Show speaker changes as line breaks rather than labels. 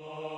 Oh.